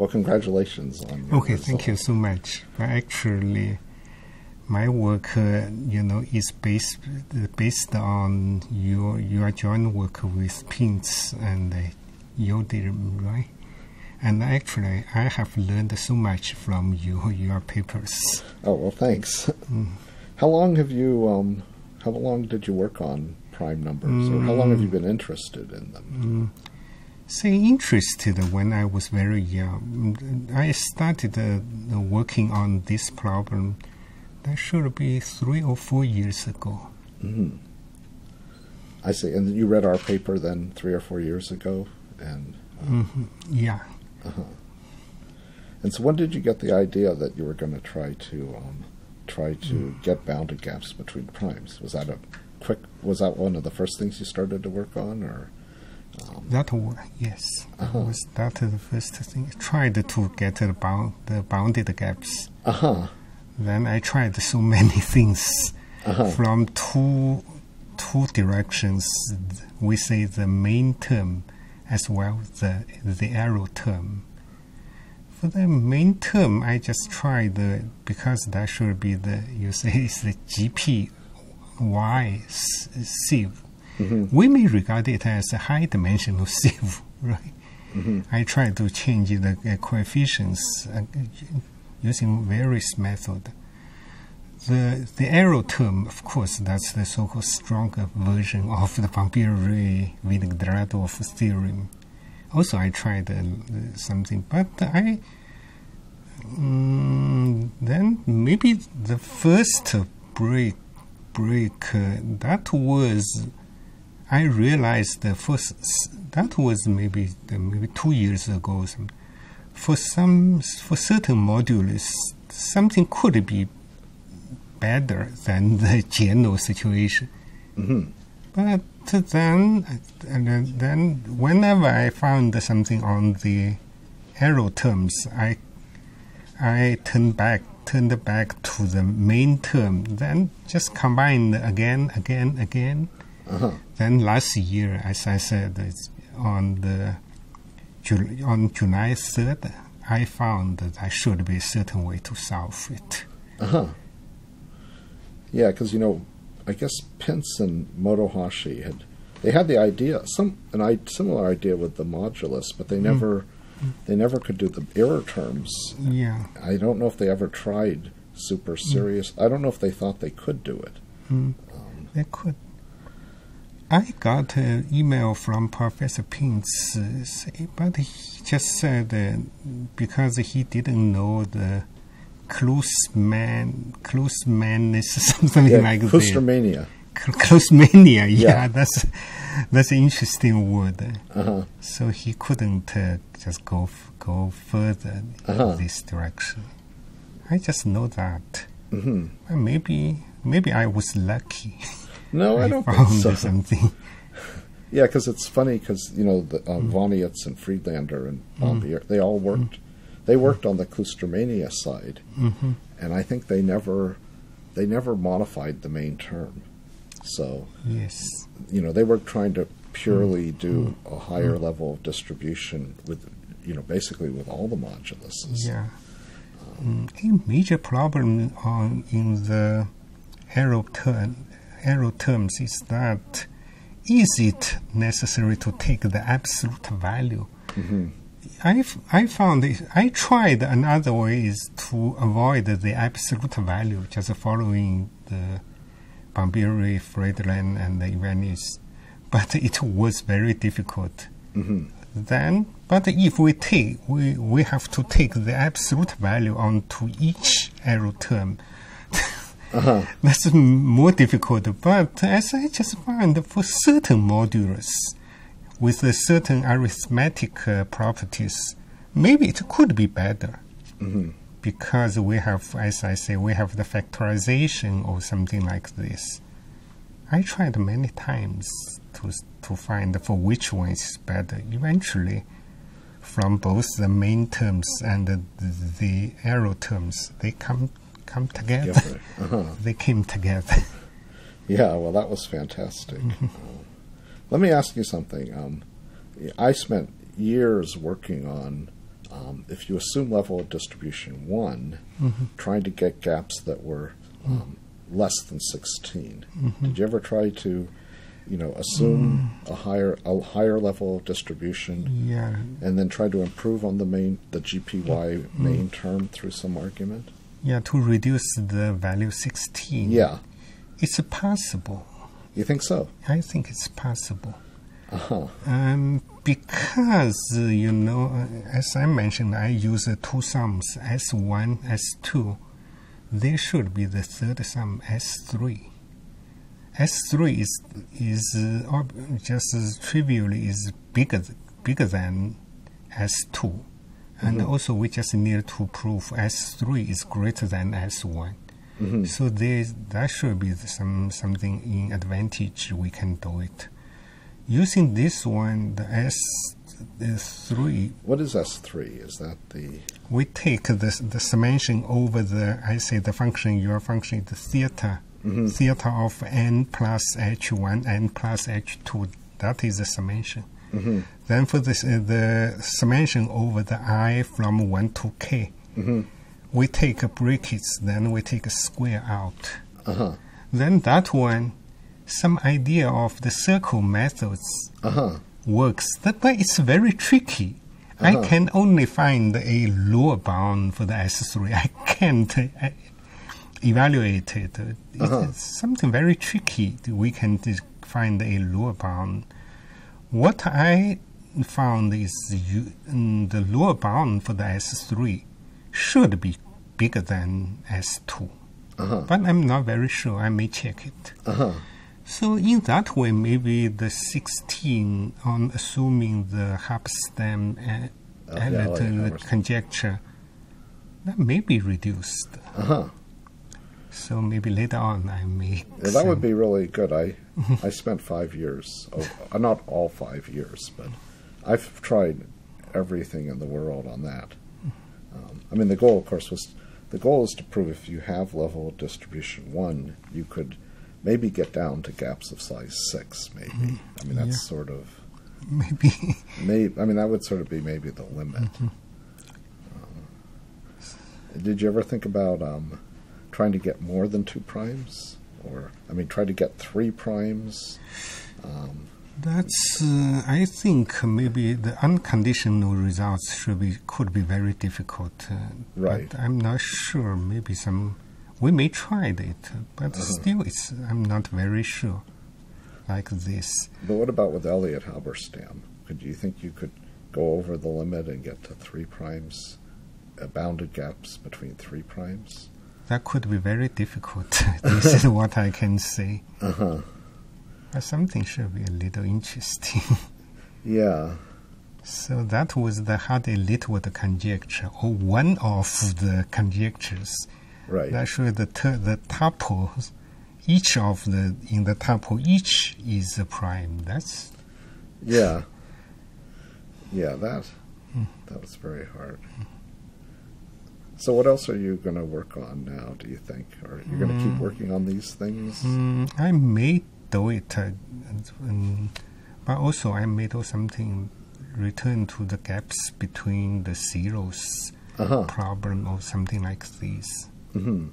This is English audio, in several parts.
well, congratulations on. Your Okay, thank you so much. Actually, my work, uh, you know, is based based on your your joint work with Pintz and uh, Yildirim, right? And actually, I have learned so much from you, your papers. Oh well, thanks. Mm. How long have you? Um, how long did you work on prime numbers, or how long have you been interested in them? Say interested when I was very young. I started uh, working on this problem. That should be three or four years ago. hmm I see. And you read our paper then three or four years ago, and hmm Yeah. Uh-huh. and so when did you get the idea that you were going to try to um, try to get bounded gaps between primes? Was that a quick? Was that one of the first things you started to work on, or? That was yes. Uh-huh. Was that the first thing? I Tried to get the bound the bounded gaps. uh huh. Then I tried so many things Uh huh. from two two directions. We say the main term as well the the error term. For the main term, I just tried the because that should be the you say it's the GP Y s- sieve. Hmm We may regard it as a high dimensional sieve, right? hmm I tried to change the uh, coefficients uh, using various method. The the error term, of course, that's the so-called stronger version of the Bombieri-Vinogradov theorem. Also, I tried uh, something, but I mm, then maybe the first break break uh, that was I realized the first that was maybe maybe two years ago. For some for certain modules, something could be better than the general situation. hmm But then, and then- whenever I found something on the error terms, I I turned back turned back to the main term. Then just combine again, again, again. Uh huh. Then last year, as I said, it's on the on July third, I found that there should be a certain way to solve it. Uh huh. Yeah, because you know, I guess Pintz and Motohashi had they had the idea some an I, similar idea with the modulus, but they never they never could do the error terms. Yeah. I don't know if they ever tried super serious. I don't know if they thought they could do it. Mm. Um, They could. I got an email from Professor Pintz, uh, but he just said uh, because he didn't know the Klusman, Klusman is something yeah, like that. Kloostermania. Klusmania, yeah, Yeah. that's that's an interesting word. Uh huh. So he couldn't uh, just go f- go further Uh-huh. in this direction. I just know that. hmm maybe maybe I was lucky. No, I, don't think so. something. Yeah, because it's funny because you know the uh, hmm. Eutz and Friedlander and hmm. Bombieri, they all hmm. worked. They worked on the Kloostermania side, hmm and I think they never they never modified the main term. So Yes. you know they were trying to purely do a higher level of distribution with you know basically with all the moduluses. Yeah. Um, mm, a major problem on in the error term error terms is that is it necessary to take the absolute value? hmm I I found it, I tried another way is to avoid the absolute value, just following the Bombieri, Friedland, and the Iwaniec, but it was very difficult. hmm Then, but if we take, we, we have to take the absolute value onto each error term. Uh-huh. That's more difficult. But as I just found, for certain modulus with a certain arithmetic uh, properties, maybe it could be better hmm because we have, as I say, we have the factorization or something like this. I tried many times to to find for which one is better. Eventually, from both the main terms and the, the error terms, they come come together. Together. Uh-huh. They came together. Yeah, well, that was fantastic. Uh, let me ask you something. Um, I spent years working on um, if you assume level of distribution one, Mm-hmm. trying to get gaps that were um, less than 16. Mm-hmm. Did you ever try to, you know, assume Mm. a higher a higher level of distribution Yeah, and then try to improve on the main the GPY Mm. main term through some argument? Yeah, to reduce the value 16. Yeah, It's possible. you think so? I think it's possible. Uh huh. Um, because, you know, uh, as I mentioned, I use uh, two sums, S1, S2. There should be the third sum, S3. S3 is, is uh, just as trivially is bigger, bigger than S2. And also, we just need to prove S3 is greater than S1. hmm So there, that should be some something in advantage. We can do it using this one. The S3. What is S three? Is that the We take the the summation over the. I say the function. Your function the theta. Mhm. Theta of n plus h1 n plus h2. That is the summation. hmm Then for this, uh, the summation over the i from 1 to k, hmm we take a brackets, then we take a square out. uh huh Then that one, some idea of the circle methods uh huh works. That but it's very tricky. I Uh-huh. can only find a lower bound for the S3. I can't uh, evaluate it. It's Uh-huh. something very tricky. We can find a lower bound. What I found is mm, the lower bound for the S3 should be bigger than S2. uh huh But I'm not very sure. I may check it. uh huh So in that way, maybe the 16 on assuming the Halberstam uh, Uh, yeah, conjecture, that may be reduced. uh huh. So maybe later on I may. Yeah, that would be really good. I I spent five years, oh, not all five years, but I've tried everything in the world on that. Um, I mean, the goal, of course, was the goal is to prove if you have level distribution one, you could maybe get down to gaps of size six. Maybe. I mean, that's Yeah. sort of. maybe. May, I mean, that would sort of be maybe the limit. Um, did you ever think about um, trying to get more than two primes, or I mean, try to get three primes? Um, That's. Uh, I think maybe the unconditional results should be could be very difficult. Uh, Right. But I'm not sure. Maybe some. We may try it, but Uh-huh. still, it's. I'm not very sure. Like this. but what about with Elliott Halberstam? Could you think you could go over the limit and get to three primes, uh, bounded gaps between three primes? That could be very difficult. this is what I can say. Uh huh. But something should be a little interesting. Yeah. so that was the Hardy-Littlewood conjecture, or one of the conjectures. Right. That shows the t- the tuples, each of the in the tuple each is a prime. That's Yeah. Yeah, that that was very hard. So what else are you going to work on now, do you think? Or you're going to keep Mm. working on these things? mm, I may do it, uh, um, but also I made something. Return to the gaps between the zeros Uh-huh. problem or something like this. hmm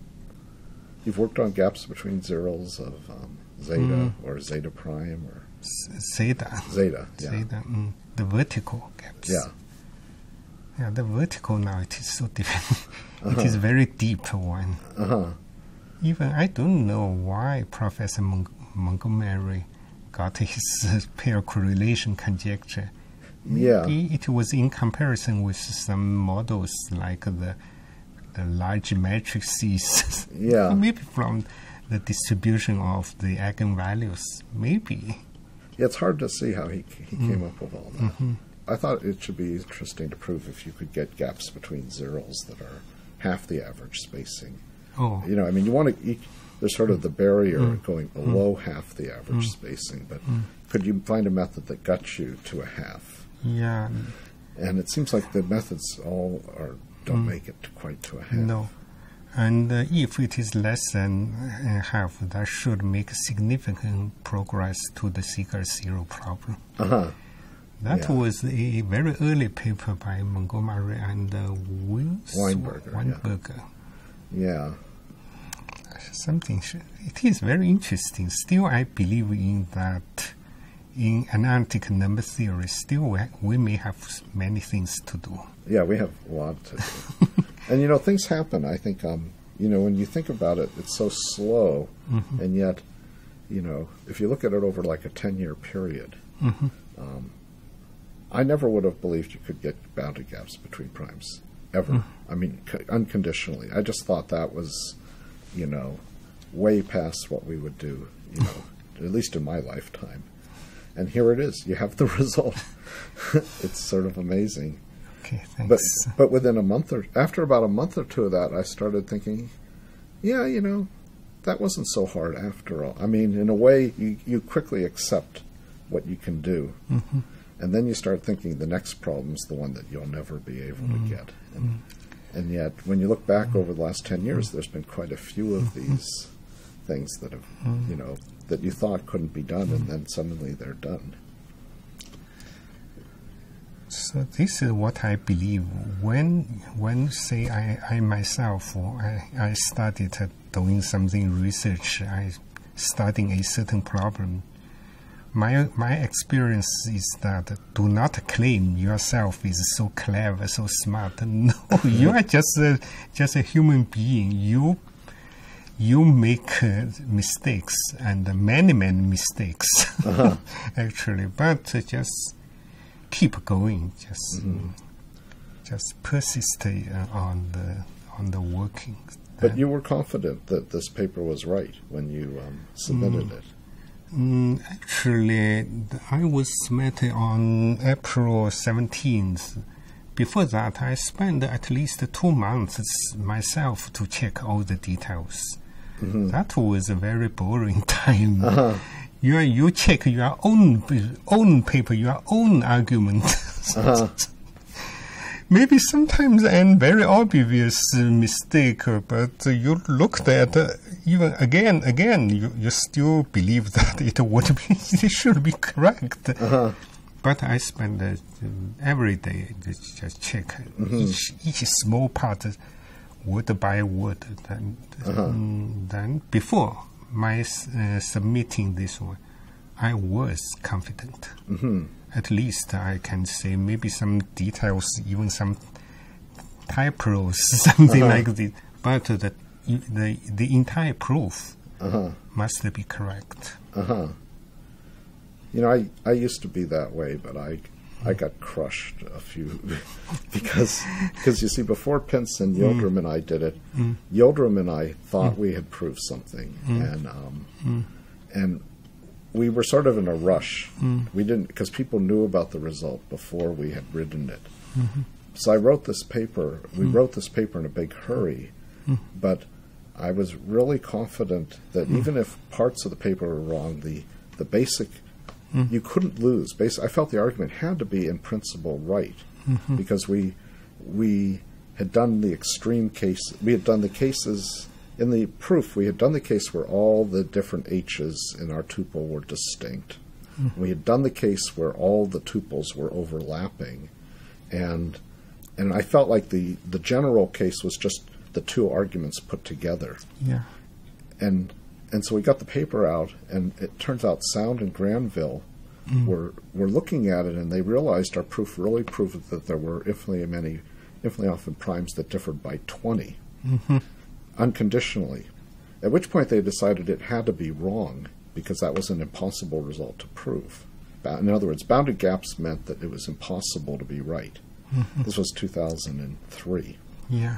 You've worked on gaps between zeros of um, zeta Mm. or zeta prime or Zeta. zeta. Yeah. Zeta, mm, the vertical gaps. Yeah. Yeah, the vertical now it is so different. Uh-huh. It is very deep one. Uh-huh. Even I don't know why Professor Mon- Montgomery got his pair correlation conjecture. Yeah. Maybe it was in comparison with some models like the the large matrices. Yeah. Maybe from the distribution of the eigenvalues. Maybe. Yeah, it's hard to see how he he Mm. came up with all that. Mm-hmm. I thought it should be interesting to prove if you could get gaps between zeros that are half the average spacing. Oh. You know, I mean, you want to. There's sort of the barrier Mm. going below half the average spacing, but could you find a method that got you to a half? Yeah. And it seems like the methods all are don't make it quite to a half. Mm. No. And uh, if it is less than uh, half, that should make significant progress to the Siegel zero problem. Uh huh. That Yeah. was a very early paper by Montgomery and uh, Wills, Weinberger, yeah. Weinberger. Yeah. Something. It is very interesting. Still, I believe in that. In analytic number theory, still we, we may have many things to do. Yeah, we have a lot to do. and you know, things happen. I think, um, you know, when you think about it, it's so slow, Mm-hmm. and yet, you know, if you look at it over like a ten-year period, Mhm. um, I never would have believed you could get boundary gaps between primes ever. Mm. I mean, c- unconditionally. I just thought that was, you know, way past what we would do. You know, at least in my lifetime. And here it is. You have the result. it's sort of amazing. Okay, But thanks. but but within a month or after about a month or two of that, I started thinking, yeah, you know, that wasn't so hard after all. I mean, in a way, you you quickly accept what you can do, Mhm. and then you start thinking the next problem's the one that you'll never be able to get. And, and yet, when you look back over the last ten years, there's been quite a few of these things that have, mm-hmm. you know, that you thought couldn't be done, and then suddenly they're done. So this is what I believe. When when say I, I myself I, I started doing something research, I studying a certain problem. My my experience is that do not claim yourself is so clever, so smart. No, you are just a, just a human being. You you make uh, mistakes and many many mistakes actually, but just keep going. Just just persist uh, on the on the working. But you were confident that this paper was right when you um, submitted it. Mm, actually, I was submitted on April 17th. Before that, I spent at least two months myself to check all the details. That was a very boring time. Uh-huh. You are, you check your own own paper, your own argument. Uh-huh. Maybe sometimes an very obvious mistake, but you looked at uh, even again, again, you, you still believe that it would be, it should be correct. Uh-huh. But I spend uh, every day just, check each each small part, uh, word by word. Then, mm, then before my uh, submitting this one, I was confident. hmm At least I can say maybe some details, even some typos, something Uh-huh. like this. But the the the entire proof Uh-huh. must be correct. Uh-huh. You know, I, I used to be that way, but I I got crushed a few because because you see before Pintz and mm. Yildirim and I did it, mm. Yildirim and I thought mm. we had proved something, and um, and we were sort of in a rush. We didn't because people knew about the result before we had written it. Mm-hmm. So I wrote this paper. We wrote this paper in a big hurry, but I was really confident that even if parts of the paper were wrong, the the basic Mm-hmm. you couldn't lose. Bas I felt the argument had to be in principle right mm-hmm. because we we had done the extreme case. We had done the cases in the proof. We had done the case where all the different h's in our tuple were distinct. Mm-hmm. We had done the case where all the tuples were overlapping, and and I felt like the the general case was just the two arguments put together Yeah. and and so we got the paper out, and it turns out Sound and Granville mm. were were looking at it, and they realized our proof really proved that there were infinitely many, infinitely often primes that differed by 20 mm-hmm. unconditionally. At which point they decided it had to be wrong because that was an impossible result to prove. In other words, bounded gaps meant that it was impossible to be right. Mm-hmm. This was 2003. Yeah.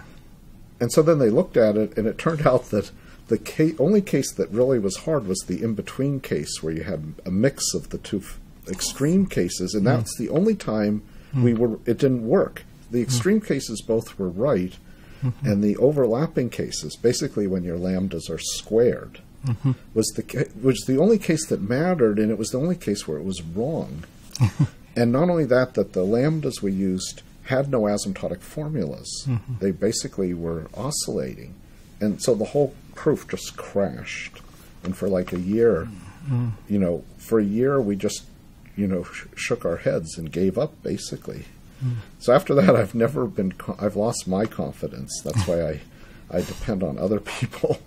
And so then they looked at it, and it turned out that the only case that really was hard was the in between case, where you had a mix of the two f- extreme cases, and that's mm. the only time mm. we were. It didn't work. The mm. extreme cases both were right, mm-hmm. and the overlapping cases, basically when your lambdas are squared, mm-hmm. was the ca- was the only case that mattered, and it was the only case where it was wrong. And not only that, that the lambdas we used had no asymptotic formulas. Mm-hmm. They basically were oscillating. And so the whole proof just crashed. And for like a year, you know, for a year we just, you know, sh- shook our heads and gave up basically. So after that, I've never been. Co- I've lost my confidence. That's why I, I depend on other people,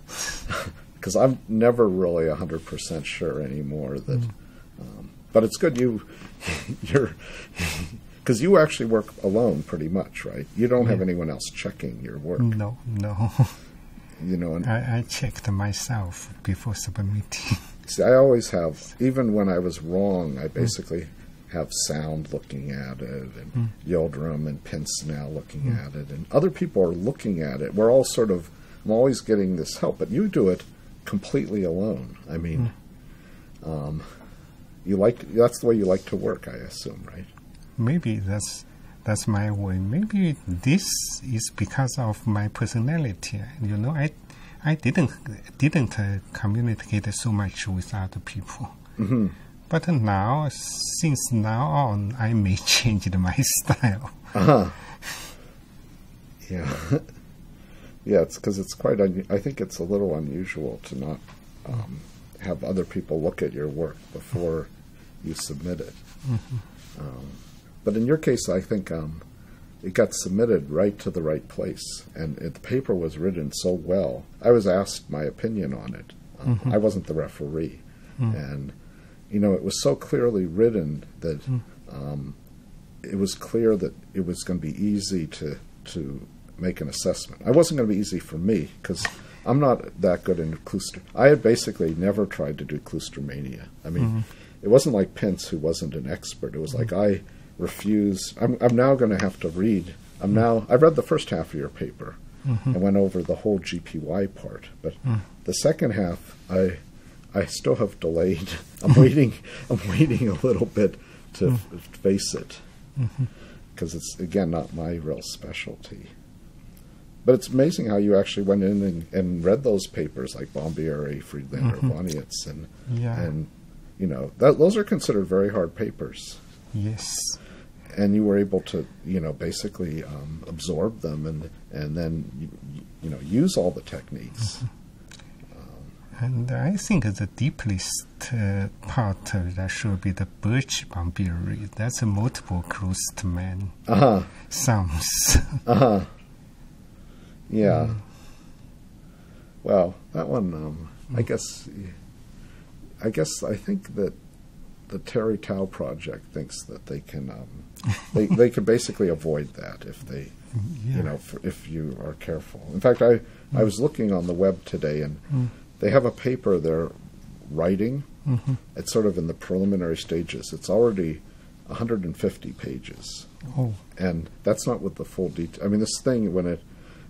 because I'm never really hundred percent sure anymore that. Um, but it's good you, you're, because you actually work alone pretty much, right? You don't have anyone else checking your work, No, no. You know. And I, I checked myself before submitting. See, I always have, even when I was wrong, I basically have Sound looking at it, and hmm. Yildirim and Pintz now looking hmm. at it, and other people are looking at it. We're all sort of, I'm always getting this help, but you do it completely alone. I mean, hmm. um, you like, that's the way you like to work, I assume, right? Maybe that's that's my way. Maybe this is because of my personality. You know, I I didn't didn't uh, communicate so much with other people. hmm But now, since now on, I may change my style. Uh huh. Yeah. yeah, it's because it's quite. Un- I think it's a little unusual to not um, have other people look at your work before you submit it. Um, but in your case, I think um, it got submitted right to the right place, and it, the paper was written so well. I was asked my opinion on it. Um, I wasn't the referee, and you know it was so clearly written that um, it was clear that it was going to be easy to to make an assessment. I wasn't going to be easy for me because I'm not that good in cluster. I had basically never tried to do Kloostermania. I mean, it wasn't like Pintz who wasn't an expert. It was like I refuse. I'm I'm now going to have to read. I'm hmm. now. I read the first half of your paper mm-hmm. and went over the whole GPY part, but hmm. the second half I. I still have delayed. I'm waiting. I'm waiting a little bit to hmm. f- face it mm-hmm. because it's again not my real specialty. But it's amazing how you actually went in and, and read those papers like Bombieri, Friedlander, mm-hmm. Iwaniec, and Yeah. and you know that, those are considered very hard papers, Yes. And you were able to you know basically um, absorb them and and then you, you know use all the techniques. And I think the deepest uh, part that should be the Birch Bombieri. That's a multiple Kloosterman Uh huh. sounds. Uh huh. Yeah. Well, that one, um, I guess, I guess I think that the Terry Tao project thinks that they can, um, they they can basically avoid that if they, yeah. you know, for, if you are careful. In fact, I I was looking on the web today and Mm. they have a paper they're writing. Mhm. It's sort of in the preliminary stages. It's already 150 pages Oh, and that's not with the full detail. I mean, this thing when it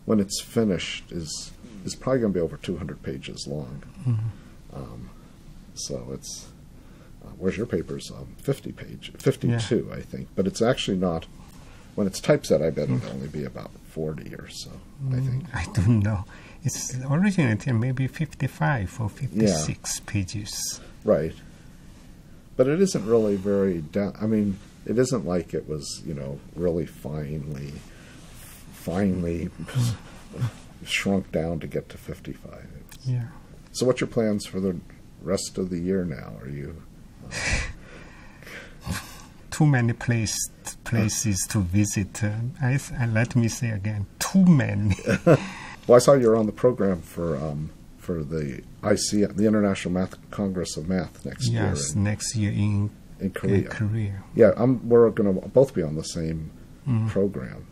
when it's finished is is probably going to be over 200 pages long. Um, so it's where's your papers? Um, 50 page, 52, I think. But it's actually not. When it's typeset, I bet it'll only be about 40 or so. I think. I don't know. It's originally maybe 55 or 56 pages. Right. But it isn't really very down. I mean, it isn't like it was, you know, really finely, finely shrunk down to get to 55. Yeah. So, what's your plans for the rest of the year now? Are you. Too many place, places to visit. Uh, I, I let me say again, too many. Well, I saw you were on the program for um, for the IC, the International Math Congress of Math next yes, year in, next year in in Korea. in Korea. Yeah, I'm, we're going to both be on the same Mm. program.